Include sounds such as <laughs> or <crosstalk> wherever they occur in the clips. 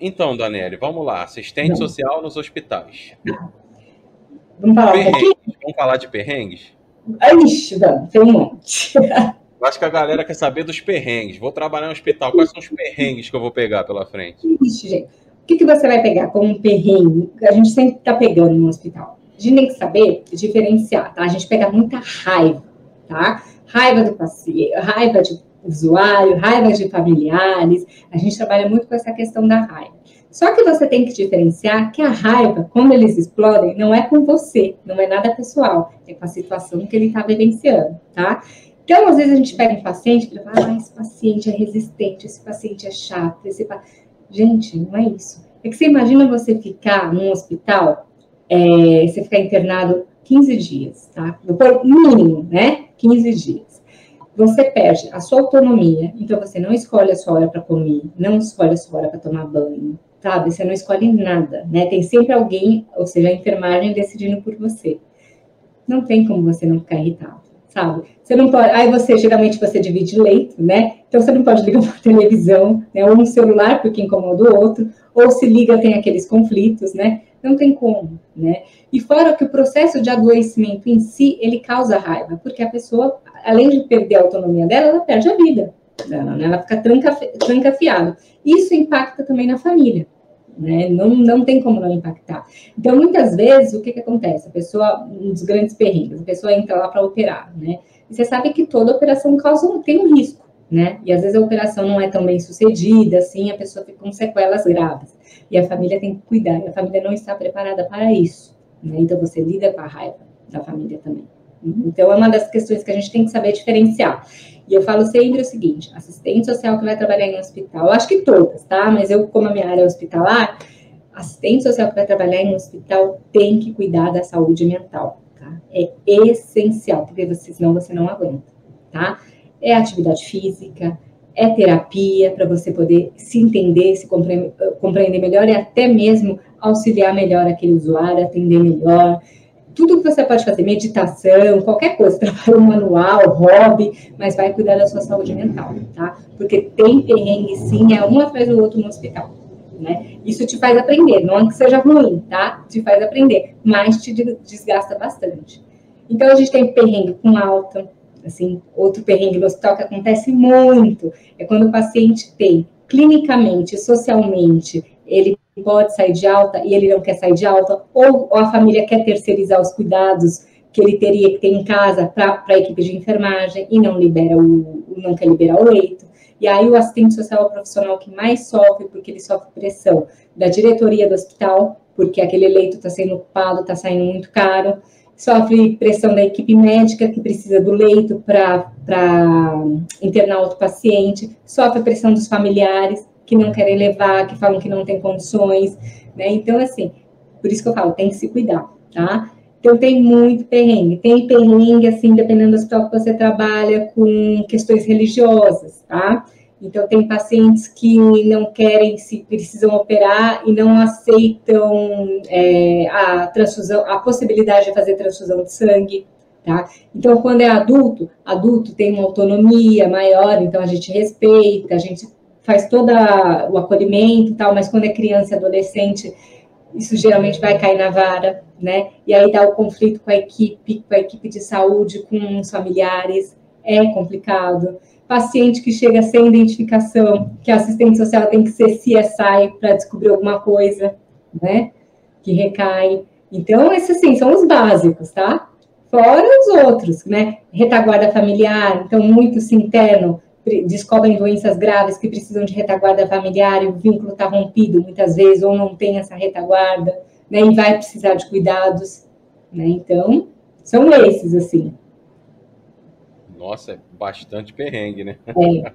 Então, Daniele, vamos lá. Assistente Não. social nos hospitais. Vamos falar. Um vamos falar de perrengues? Ixi, vamos, tem um monte. Acho que a galera quer saber dos perrengues. Vou trabalhar no hospital. Quais são os perrengues que eu vou pegar pela frente? Ixi, gente. O que, que você vai pegar como um perrengue? A gente sempre está pegando no hospital. A gente tem que saber diferenciar, tá? A gente pega muita raiva, tá? Raiva do paciente, raiva de usuário, raiva de familiares. A gente trabalha muito com essa questão da raiva. Só que você tem que diferenciar que a raiva, quando eles explodem, não é com você, não é nada pessoal, é com a situação que ele está vivenciando, tá? Então, às vezes a gente pega um paciente e fala, ah, esse paciente é resistente, esse paciente é chato, esse pa... Gente, não é isso. É que você imagina você ficar num hospital, é, você ficar internado 15 dias, tá? No mínimo, né? 15 dias você perde a sua autonomia, então você não escolhe a sua hora para comer, não escolhe a sua hora para tomar banho, sabe? Você não escolhe nada, né? Tem sempre alguém, ou seja, a enfermagem decidindo por você. Não tem como você não ficar irritado, sabe? Você não pode. Aí você, geralmente, você divide leito, né? Então você não pode ligar <laughs> uma televisão, né? Ou um celular, porque incomoda o outro, ou se liga, tem aqueles conflitos, né? Não tem como, né? E fora que o processo de adoecimento em si, ele causa raiva, porque a pessoa, além de perder a autonomia dela, ela perde a vida dela, né? Ela fica tranca, trancafiada. Isso impacta também na família, né? Não, não tem como não impactar. Então, muitas vezes, o que que acontece? A pessoa, um dos grandes perrengues, a pessoa entra lá para operar, né? E você sabe que toda operação causa, tem um risco, né? E às vezes a operação não é tão bem sucedida, assim, a pessoa fica com sequelas graves. E a família tem que cuidar, e a família não está preparada para isso. Né? Então você lida com a raiva da família também. Então é uma das questões que a gente tem que saber diferenciar. E eu falo sempre o seguinte: assistente social que vai trabalhar em um hospital, acho que todas, tá? Mas eu, como a minha área é hospitalar, assistente social que vai trabalhar em um hospital tem que cuidar da saúde mental, tá? É essencial, porque senão você não aguenta, tá? É atividade física, é terapia para você poder se entender, se compreender melhor e até mesmo auxiliar melhor aquele usuário, atender melhor. Tudo que você pode fazer, meditação, qualquer coisa, <laughs> trabalho manual, hobby, mas vai cuidar da sua saúde mental, tá? Porque tem perrengue sim, é um atrás do outro no hospital. Né? Isso te faz aprender, não é que seja ruim, tá? Te faz aprender, mas te desgasta bastante. Então a gente tem perrengue com alta, Assim, outro perrengue no hospital que acontece muito é quando o paciente tem clinicamente, socialmente, ele pode sair de alta e ele não quer sair de alta, ou, ou a família quer terceirizar os cuidados que ele teria que ter em casa para a equipe de enfermagem e não libera o, não quer liberar o leito. E aí o assistente social é o profissional que mais sofre, porque ele sofre pressão da diretoria do hospital, porque aquele leito está sendo ocupado, está saindo muito caro, sofre pressão da equipe médica, que precisa do leito para internar outro paciente, sofre pressão dos familiares, que não querem levar, que falam que não tem condições, né? Então, assim, por isso que eu falo, tem que se cuidar, tá? Então, tem muito perrengue. Tem perrengue, assim, dependendo do hospital que você trabalha, com questões religiosas, tá? Então, tem pacientes que não querem, se precisam operar e não aceitam é, a transfusão, a possibilidade de fazer transfusão de sangue, tá? Então, quando é adulto, adulto tem uma autonomia maior, então a gente respeita, a gente faz todo o acolhimento e tal, mas quando é criança e adolescente, isso geralmente vai cair na vara, né? E aí dá o conflito com a equipe, com a equipe de saúde, com os familiares, é complicado paciente que chega sem identificação, que a assistente social tem que ser CSI para descobrir alguma coisa, né? Que recai. Então, esses sim são os básicos, tá? Fora os outros, né? Retaguarda familiar, então, muito se interno descobrem doenças graves que precisam de retaguarda familiar e o vínculo está rompido muitas vezes, ou não tem essa retaguarda, né? E vai precisar de cuidados, né? Então, são esses, assim. Nossa, é bastante perrengue, né? É,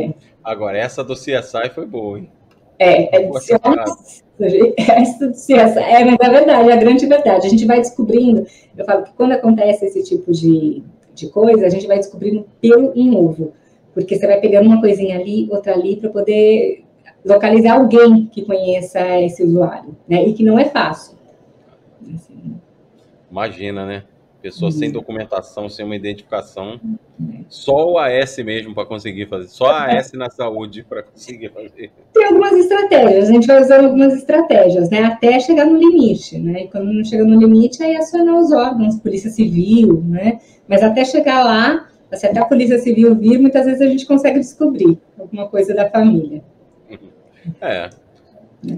é. Agora, essa do CSI foi boa, hein? É, é, <laughs> essa do CSI, é, mas é verdade, é a grande verdade. A gente vai descobrindo, eu falo que quando acontece esse tipo de, de coisa, a gente vai descobrindo pelo em ovo. Porque você vai pegando uma coisinha ali, outra ali, para poder localizar alguém que conheça esse usuário, né? E que não é fácil. Assim. Imagina, né? Pessoa sem documentação, sem uma identificação. Só o AS mesmo para conseguir fazer. Só a AS na saúde para conseguir fazer. Tem algumas estratégias, a gente vai usando algumas estratégias, né? Até chegar no limite, né? E quando não chega no limite, aí acionar os órgãos, Polícia Civil, né? Mas até chegar lá, se até a Polícia Civil vir, muitas vezes a gente consegue descobrir alguma coisa da família. É.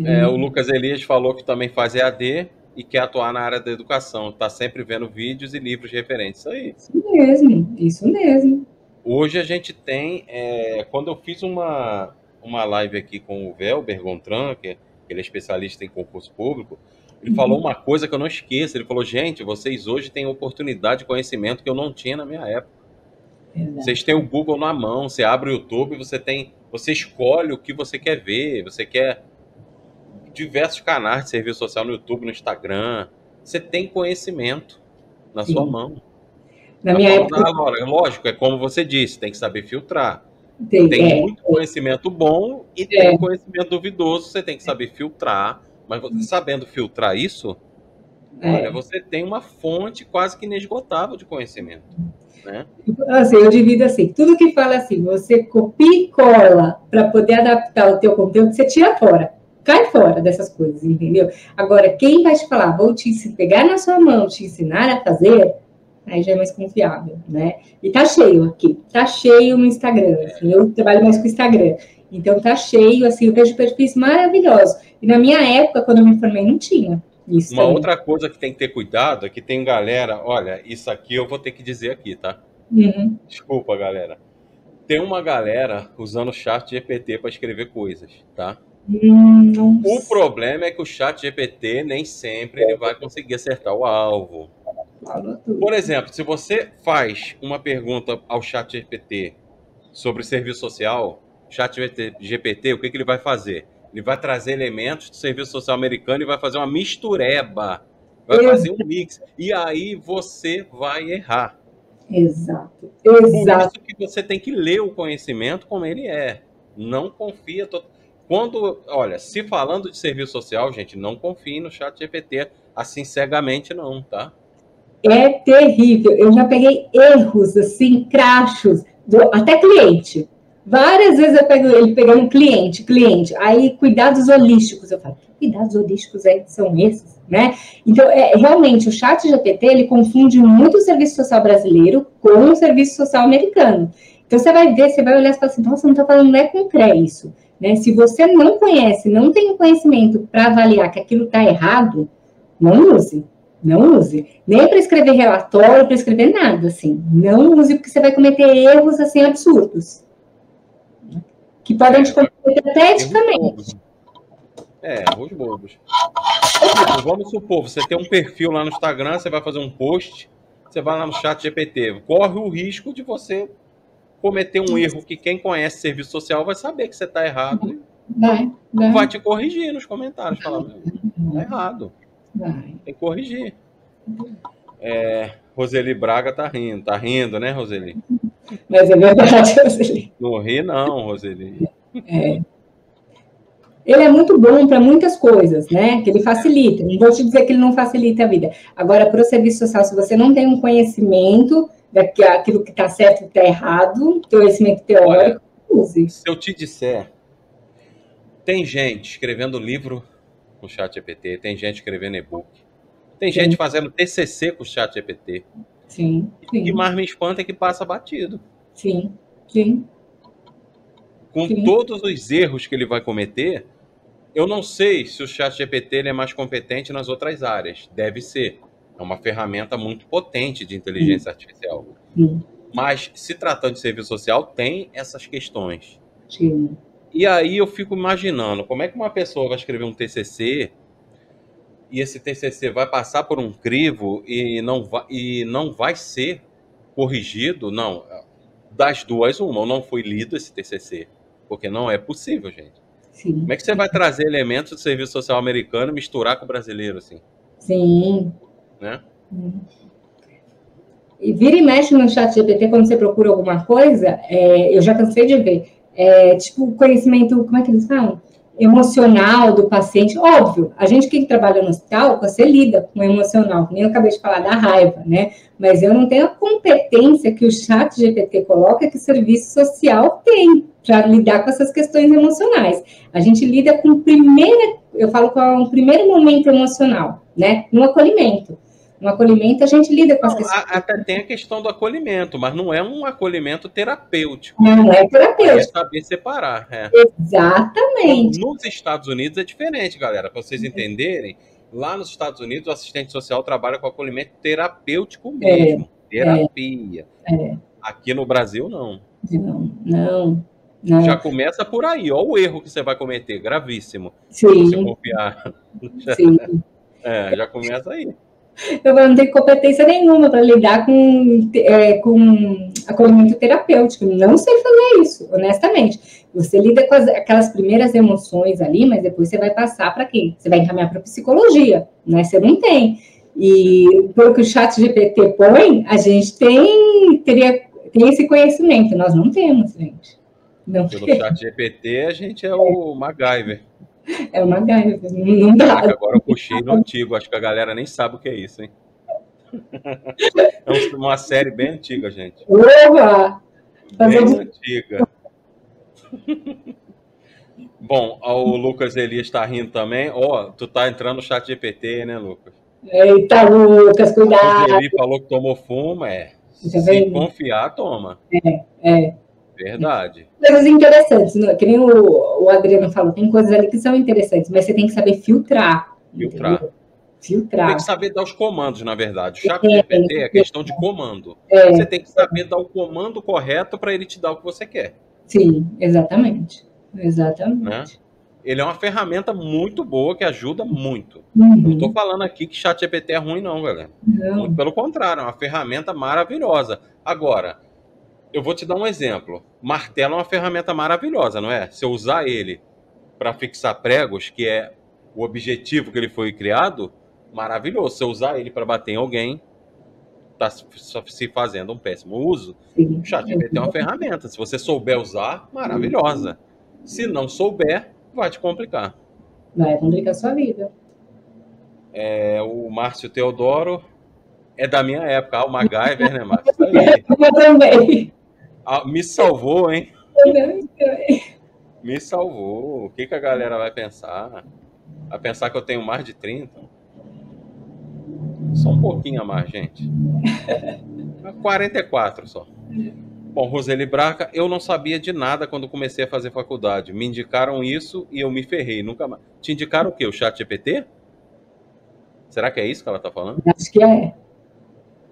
é o Lucas Elias falou que também faz EAD e quer atuar na área da educação. Está sempre vendo vídeos e livros referentes. Isso aí. Isso mesmo, isso mesmo. Hoje a gente tem. É, quando eu fiz uma, uma live aqui com o Velber Gontran, que ele é especialista em concurso público, ele uhum. falou uma coisa que eu não esqueço. Ele falou: gente, vocês hoje têm oportunidade de conhecimento que eu não tinha na minha época. Verdade. Vocês têm o Google na mão, você abre o YouTube, você tem, você escolhe o que você quer ver, você quer diversos canais de serviço social no YouTube, no Instagram. Você tem conhecimento na Sim. sua mão. Na minha época... Agora, lógico, é como você disse, tem que saber filtrar. Tem, tem é, muito conhecimento bom e é. tem conhecimento duvidoso, você tem que saber filtrar. Mas você, sabendo filtrar isso, é. olha, você tem uma fonte quase que inesgotável de conhecimento. Né? Assim, eu divido assim, tudo que fala assim, você copia e cola para poder adaptar o teu conteúdo, você tira fora cai fora dessas coisas, entendeu? Agora, quem vai te falar, vou te pegar na sua mão, te ensinar a fazer, aí já é mais confiável, né? E tá cheio aqui, tá cheio no Instagram, assim, eu trabalho mais com Instagram, então tá cheio, assim, eu vejo perfis maravilhosos. E na minha época, quando eu me formei, não tinha. Isso Uma também. outra coisa que tem que ter cuidado é que tem galera, olha, isso aqui eu vou ter que dizer aqui, tá? Uhum. Desculpa, galera. Tem uma galera usando o chat GPT para escrever coisas, tá? O problema é que o chat GPT nem sempre ele vai conseguir acertar o alvo. Por exemplo, se você faz uma pergunta ao chat GPT sobre serviço social, chat GPT, o que, que ele vai fazer? Ele vai trazer elementos do serviço social americano e vai fazer uma mistureba. Vai fazer um mix. E aí você vai errar. Exato. Exato. Por isso que você tem que ler o conhecimento como ele é. Não confia totalmente quando, olha, se falando de serviço social, gente, não confie no chat GPT assim cegamente, não, tá? É terrível. Eu já peguei erros, assim, crachos, do, até cliente. Várias vezes eu pego ele pegando um cliente, cliente, aí cuidados holísticos. Eu falo, que cuidados holísticos aí são esses, né? Então, é, realmente, o chat GPT, ele confunde muito o serviço social brasileiro com o serviço social americano. Então, você vai ver, você vai olhar e falar assim, nossa, não está falando, não é com isso. Né? Se você não conhece, não tem conhecimento para avaliar que aquilo está errado, não use. Não use. Nem para escrever relatório, para escrever nada, assim. Não use, porque você vai cometer erros, assim, absurdos. Que podem te comprometer até eticamente. É, erros bobos. Vamos supor, você tem um perfil lá no Instagram, você vai fazer um post, você vai lá no chat GPT. Corre o risco de você cometer um erro que quem conhece serviço social vai saber que você está errado. Vai, vai. vai te corrigir nos comentários, falando, está errado. Vai. Tem que corrigir. É, Roseli Braga tá rindo, tá rindo, né, Roseli? Mas é verdade, <laughs> Roseli. Não ri, não, Roseli. É. Ele é muito bom para muitas coisas, né? Que ele facilita. Não vou te dizer que ele não facilita a vida. Agora, para o serviço social, se você não tem um conhecimento, daquilo que está certo e está errado, conhecimento teórico, Olha, use. Se eu te disser, tem gente escrevendo livro com o chat GPT, tem gente escrevendo e-book, tem sim. gente fazendo TCC com o chat GPT. Sim, sim. O que mais me espanta é que passa batido. Sim, sim. Com sim. todos os erros que ele vai cometer, eu não sei se o chat GPT é mais competente nas outras áreas. Deve ser. É uma ferramenta muito potente de inteligência artificial. Sim. Mas, se tratando de serviço social, tem essas questões. Sim. E aí eu fico imaginando como é que uma pessoa vai escrever um TCC e esse TCC vai passar por um crivo e não vai, e não vai ser corrigido? Não. Das duas, uma. Ou não foi lido esse TCC. Porque não é possível, gente. Sim. Como é que você vai trazer elementos do serviço social americano e misturar com o brasileiro, assim? Sim né? E vira e mexe no chat GPT quando você procura alguma coisa, é, eu já cansei de ver. É, tipo, conhecimento, como é que eles falam? Emocional do paciente. Óbvio, a gente que trabalha no hospital, você lida com o emocional, nem eu acabei de falar da raiva, né? Mas eu não tenho a competência que o chat GPT coloca que o serviço social tem para lidar com essas questões emocionais. A gente lida com o primeiro, eu falo com um primeiro momento emocional, né? No acolhimento. No acolhimento, a gente lida com as questões. Até tem a questão do acolhimento, mas não é um acolhimento terapêutico. Não é terapêutico. É saber separar. É. Exatamente. Nos Estados Unidos é diferente, galera. Para vocês entenderem, lá nos Estados Unidos, o assistente social trabalha com acolhimento terapêutico mesmo. É, terapia. É, Aqui no Brasil, não. Não, não. Não. Já começa por aí, ó, o erro que você vai cometer, gravíssimo. Sim. Se confiar. Sim. <laughs> É, já começa aí eu não tenho competência nenhuma para lidar com, é, com acolhimento terapêutico. Não sei fazer isso, honestamente. Você lida com as, aquelas primeiras emoções ali, mas depois você vai passar para quem? Você vai encaminhar para psicologia, né? Você não tem. E pelo que o chat GPT põe, a gente tem, teria, tem esse conhecimento. Nós não temos, gente. Não pelo temos. chat GPT, a gente é o MacGyver. É uma gaiva, não dá. Agora eu puxei no antigo, acho que a galera nem sabe o que é isso, hein? É uma série bem antiga, gente. Oba! Bem antiga. Bom, o Lucas Elias está rindo também. Ó, oh, tu tá entrando no chat GPT, né, Lucas? Eita, Lucas, cuidado. O Eli falou que tomou fumo, é. Tá Se confiar, toma. É, é. Verdade. Coisas interessantes, né? que nem o, o Adriano falou, tem coisas ali que são interessantes, mas você tem que saber filtrar. Filtrar. Entendeu? Filtrar. Tem que saber dar os comandos, na verdade. O chat é, GPT é questão de comando. É. Você tem que saber dar o comando correto para ele te dar o que você quer. Sim, exatamente. Exatamente. Né? Ele é uma ferramenta muito boa que ajuda muito. Uhum. Não estou falando aqui que chat GPT é ruim, não, galera. Não. Muito pelo contrário, é uma ferramenta maravilhosa. Agora, eu vou te dar um exemplo. Martelo é uma ferramenta maravilhosa, não é? Se eu usar ele para fixar pregos, que é o objetivo que ele foi criado, maravilhoso. Se eu usar ele para bater em alguém, está se fazendo um péssimo uso. Sim. O ChatGPT é uma ferramenta. Se você souber usar, maravilhosa. Se não souber, vai te complicar. Vai complicar a sua vida. É, o Márcio Teodoro é da minha época. Ah, o MacGyver, né, Márcio? <laughs> Eu também. Ah, me salvou, hein? Me salvou. O que, que a galera vai pensar? Vai pensar que eu tenho mais de 30? Só um pouquinho a mais, gente. 44 só. Bom, Roseli Braca, eu não sabia de nada quando comecei a fazer faculdade. Me indicaram isso e eu me ferrei. Nunca mais. Te indicaram o quê? O chat GPT? Será que é isso que ela tá falando? Acho que é.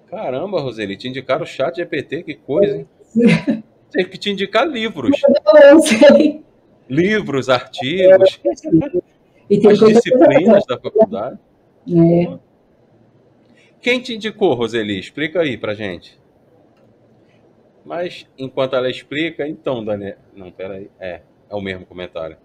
Caramba, Roseli, te indicaram o chat GPT, que coisa, hein? Tem que te indicar livros. <laughs> Livros, artigos. E as disciplinas da faculdade. É. Quem te indicou, Roseli? Explica aí pra gente. Mas, enquanto ela explica, então, Daniel. Não, peraí. É, é o mesmo comentário.